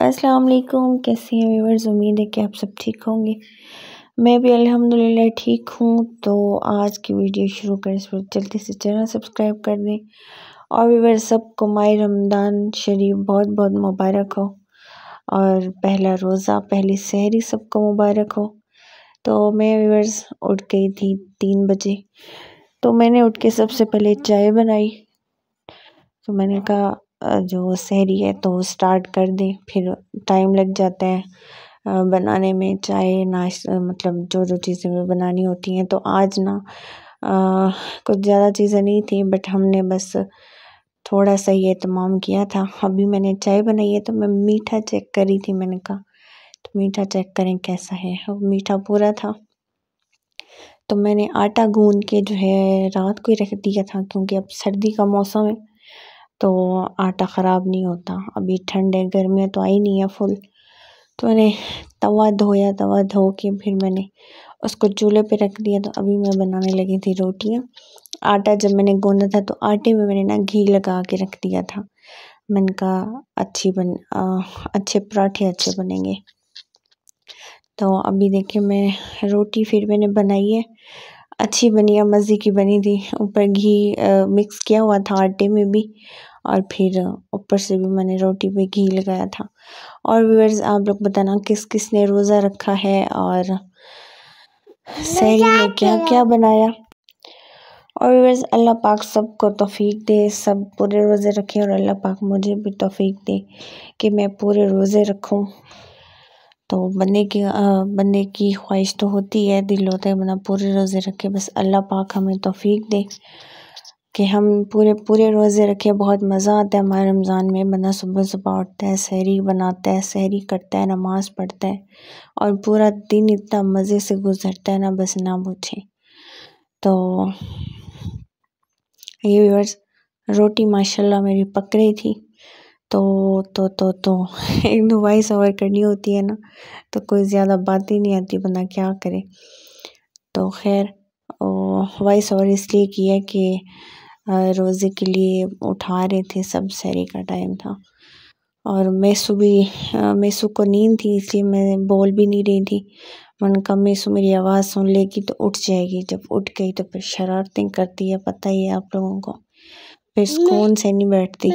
अस्सलाम वालेकुम कैसे हैं व्यूवर्स? उम्मीद है कि आप सब ठीक होंगे। मैं भी अल्हम्दुलिल्लाह ठीक हूँ तो आज की वीडियो शुरू करें। इस पर जल्दी से चैनल सब्सक्राइब कर दें। और व्यूवर्स, सबको माह रमज़ान शरीफ बहुत बहुत मुबारक हो। और पहला रोज़ा, पहली सहरी सबको मुबारक हो। तो मैं व्यूवर्स, उठ गई थी तीन बजे। तो मैंने उठ के सबसे पहले चाय बनाई। तो मैंने कहा जो सहरी है तो स्टार्ट कर दें। फिर टाइम लग जाता है बनाने में। चाय नाश्ता मतलब जो जो चीज़ें बनानी होती हैं तो आज ना कुछ ज़्यादा चीज़ें नहीं थी बट हमने बस थोड़ा सा ये तमाम किया था। अभी मैंने चाय बनाई है तो मैं मीठा चेक करी थी मैंने कहा तो मीठा चेक करें कैसा है? मीठा पूरा था। तो मैंने आटा गूंद के जो है, रात को ही रख दिया था, क्योंकि अब सर्दी का मौसम है। तो आटा ख़राब नहीं होता। अभी ठंड है गर्मियाँ तो आई नहीं है फुल। तो मैंने तवा धोया तवा धो के फिर मैंने उसको चूल्हे पे रख दिया। तो अभी मैं बनाने लगी थी रोटियाँ। आटा जब मैंने गूंदा था तो आटे में मैंने ना घी लगा के रख दिया था। मैंने कहा अच्छी बन आ, अच्छे पराठे अच्छे बनेंगे। तो अभी देखिए मैं रोटी फिर मैंने बनाई है। अच्छी बनी है मज़े की बनी थी। ऊपर घी मिक्स किया हुआ था आटे में भी। और फिर ऊपर से भी मैंने रोटी पे घी लगाया था। और व्यूअर्स आप लोग बताना किस किस ने रोज़ा रखा है और सहरी में क्या क्या बनाया? और व्यूअर्स अल्लाह पाक सबको तौफीक दे, सब पूरे रोज़े रखें और अल्लाह पाक मुझे भी तौफीक दे कि मैं पूरे रोज़े रखूँ। तो बनने की बनने की ख्वाहिश तो होती है, दिल होता है बना पूरे रोज़े रखे, बस अल्लाह पाक हमें तौफीक दे। कि हम पूरे पूरे रोज़े रखे, बहुत मज़ा आता है हमारे रमज़ान में। बंदा सुबह सुबह उठता है सहरी बनाता है सहरी करता है, नमाज़ पढ़ता है और पूरा दिन इतना मज़े से गुजरता है ना, बस ना पूछे। तो ये व्यूअर्स, रोटी माशाल्लाह मेरी पक रही थी। तो तो तो तो एक दो वॉइस ओवर करनी होती है ना तो कोई ज़्यादा बात ही नहीं आती, बंदा क्या करे। तो खैर वॉइस ओवर इसलिए किया कि रोज़े के लिए उठा रहे थे सब सहरी का टाइम था। और मैसू भी मैसू को नींद थी इसलिए मैं बोल भी नहीं रही थी। मन कहा मैसू मेरी आवाज़ सुन लेगी तो उठ जाएगी। जब उठ गई तो फिर शरारतें करती है पता ही है आप लोगों को। फिर सुकून से नहीं बैठती।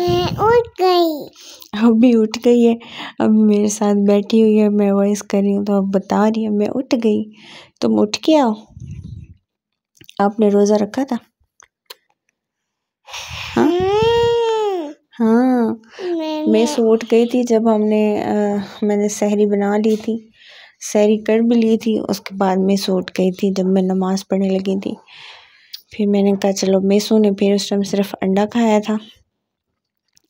उठ गई। अभी उठ गई है। अभी मेरे साथ बैठी हुई है मैं वॉइस कर रही हूँ तो अब बता रही है मैं उठ गई। तुम उठ के आओ। आपने रोज़ा रखा था? हाँ। हाँ। मैं सूट गई थी जब हमने आ, मैंने सहरी बना ली थी। सहरी कर भी ली थी उसके बाद मैं सूट गई थी जब मैं नमाज़ पढ़ने लगी थी। फिर मैंने कहा चलो मैसू ने फिर उस टाइम सिर्फ़ अंडा खाया था।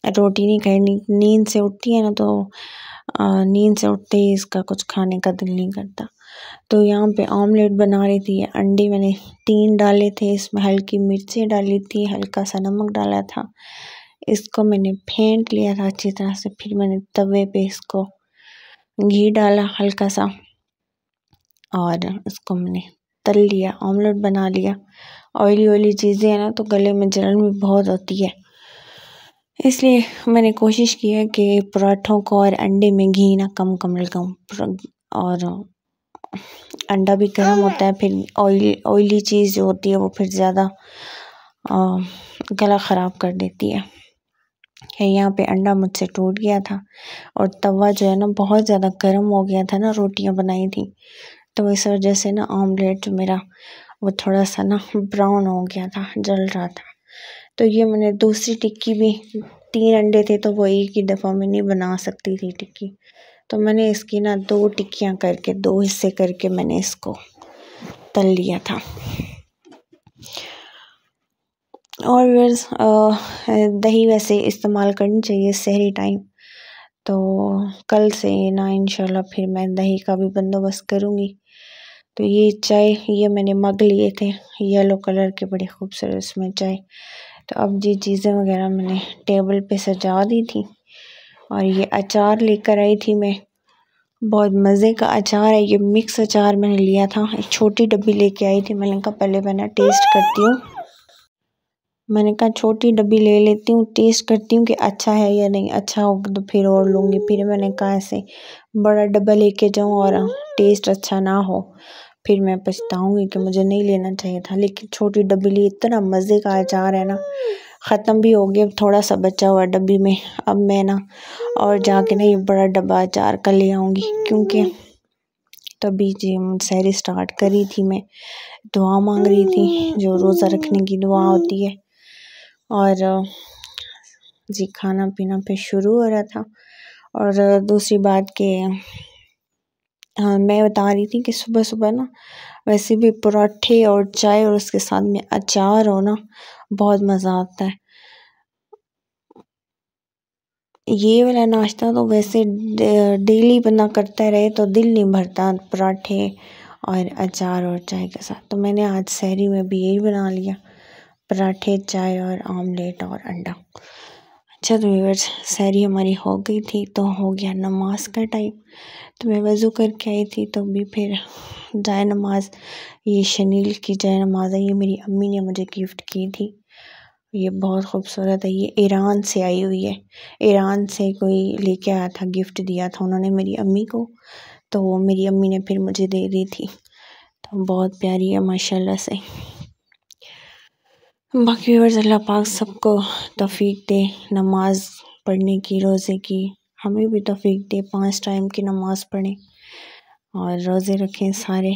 रोटी नहीं खाई नींद से उठती है ना तो नींद से उठते ही इसका कुछ खाने का दिल नहीं करता। तो यहाँ पे ऑमलेट बना रही थी, अंडे मैंने तीन डाले थे, इसमें हल्की मिर्ची डाली थी, हल्का सा नमक डाला था। इसको मैंने फेंट लिया था अच्छी तरह से, फिर मैंने तवे पे इसको घी डाला हल्का सा और इसको मैंने तल लिया, ऑमलेट बना लिया। ऑयली ऑयली चीज़ें हैं ना तो गले में जलन भी बहुत होती है। इसलिए मैंने कोशिश की है कि पराठों को और अंडे में घी ना कम कम लगाऊँ, और अंडा भी गर्म होता है, फिर ऑयल ऑयली चीज़ जो होती है वो फिर ज़्यादा गला ख़राब कर देती है। यहाँ पे अंडा मुझसे टूट गया था और तवा जो है ना बहुत ज़्यादा गर्म हो गया था ना, रोटियाँ बनाई थी। तो इस वजह से ना जो मेरा, वो थोड़ा सा ना ब्राउन हो गया था, जल रहा था। तो ये मैंने दूसरी टिक्की भी, तीन अंडे थे तो वो एक ही दफ़ा में नहीं बना सकती थी टिक्की। तो मैंने इसकी ना दो टिक्कियाँ करके, दो हिस्से करके मैंने इसको तल लिया था। और दही वैसे इस्तेमाल करनी चाहिए सहरी टाइम। तो कल से ना इंशाल्लाह फिर मैं दही का भी बंदोबस्त करूँगी। तो ये चाय, ये मैंने मग लिए थे, येलो कलर के बड़े खूबसूरत इसमें चाय। तो अब ये चीज़ें वगैरह मैंने टेबल पे सजा दी थी। और ये अचार लेकर आई थी मैं। बहुत मज़े का अचार है, ये मिक्स अचार मैंने लिया था। एक छोटी डब्बी लेके आई थी, मैंने कहा पहले मैं ना टेस्ट करती हूँ। मैंने कहा छोटी डब्बी ले लेती हूँ टेस्ट करती हूँ कि अच्छा है या नहीं अच्छा होगा तो फिर और लूँगी। फिर मैंने कहा ऐसे बड़ा डब्बा लेके जाऊँ और टेस्ट अच्छा ना हो। फिर मैं पछताऊँगी कि मुझे नहीं लेना चाहिए था, लेकिन छोटी डब्बी ली इतना मज़े का अचार है ना। ख़त्म भी हो गया थोड़ा सा बचा हुआ डब्बी में, अब मैं ना और जाके ना ये बड़ा डब्बा अचार कर ले आऊँगी, क्योंकि तभी जी सैरी स्टार्ट करी थी मैं, दुआ मांग रही थी, जो रोज़ा रखने की दुआ होती है। और, जी खाना पीना फिर शुरू हो रहा था। और दूसरी बात कि हाँ मैं बता रही थी कि सुबह सुबह ना वैसे भी पराठे और चाय और उसके साथ में अचार हो ना बहुत मज़ा आता है। ये वाला नाश्ता तो वैसे डेली बना करता रहे तो दिल नहीं भरता पराठे और अचार और चाय के साथ। तो मैंने आज शहरी में भी यही बना लिया, पराठे, चाय और आमलेट और अंडा। तो व्यूवर्स सहरी हमारी हो गई थी तो हो गया नमाज़ का टाइम तो मैं वज़ू करके आई थी तो भी फिर जाए नमाज़, ये शनील की जाए नमाज़ है ये मेरी अम्मी ने मुझे गिफ्ट की थी. ये बहुत खूबसूरत है, ये ईरान से आई हुई है. ईरान से कोई लेके आया था गिफ्ट दिया था उन्होंने मेरी अम्मी को तो मेरी अम्मी ने फिर मुझे दे दी थी. तो बहुत प्यारी है, माशाल्लाह से. बाकी व्यूवर्स अल्लाह पाक सबको तौफीक दे नमाज़ पढ़ने की, रोज़े की। हमें भी तौफीक दे, पाँच टाइम की नमाज़ पढ़ें और रोज़े रखें सारे।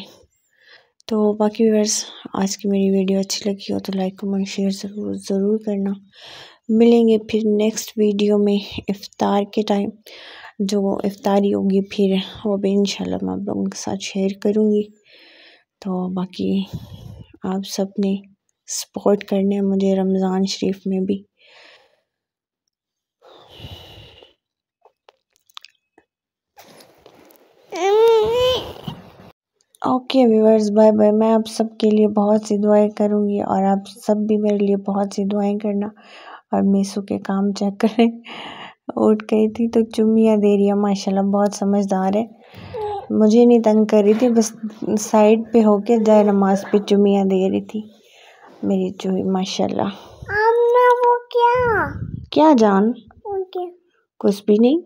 तो बाकी व्यूवर्स आज की मेरी वीडियो अच्छी लगी हो तो लाइक, कमेंट, शेयर ज़रूर ज़रूर करना। मिलेंगे फिर नेक्स्ट वीडियो में इफ़ार के टाइम। जो इफ़ारी होगी फिर, वो भी इन मैं आप लोगों के साथ शेयर करूँगी। तो बाकी आप सबने सपोर्ट करने मुझे रमज़ान शरीफ में भी। ओके व्यूवर्स बाय बाय मैं आप सबके लिए बहुत सी दुआएँ करूँगी और आप सब भी मेरे लिए बहुत सी दुआएँ करना। और मीसू के काम चेक करें। उठ गई थी तो चुम्मियाँ दे रही है, माशाल्लाह, बहुत समझदार है। मुझे नहीं तंग कर रही थी, बस साइड पे होके जाए नमाज़ पे चुमिया दे रही थी। मेरी चूही माशाल्लाह। वो क्या? क्या जान? क्या? कुछ भी नहीं।